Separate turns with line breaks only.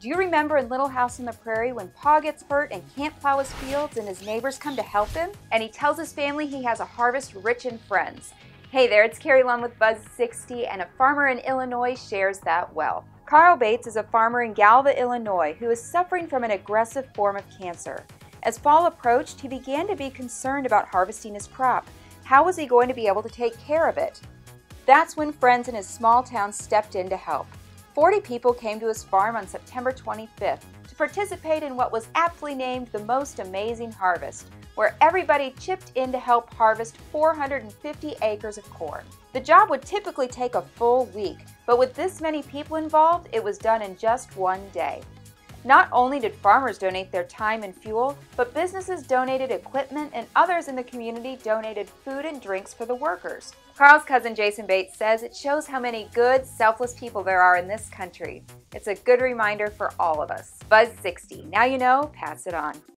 Do you remember in Little House on the Prairie when Pa gets hurt and can't plow his fields and his neighbors come to help him? And he tells his family he has a harvest rich in friends. Hey there, it's Keri Lumm with Buzz 60, and a farmer in Illinois shares that well. Carl Bates is a farmer in Galva, Illinois, who is suffering from an aggressive form of cancer. As fall approached, he began to be concerned about harvesting his crop. How was he going to be able to take care of it? That's when friends in his small town stepped in to help. 40 people came to his farm on September 25th to participate in what was aptly named the Most Amazing Harvest, where everybody chipped in to help harvest 450 acres of corn. The job would typically take a full week, but with this many people involved, it was done in just one day. Not only did farmers donate their time and fuel, but businesses donated equipment and others in the community donated food and drinks for the workers. Carl's cousin Jason Bates says it shows how many good, selfless people there are in this country. It's a good reminder for all of us. Buzz 60. Now you know, pass it on.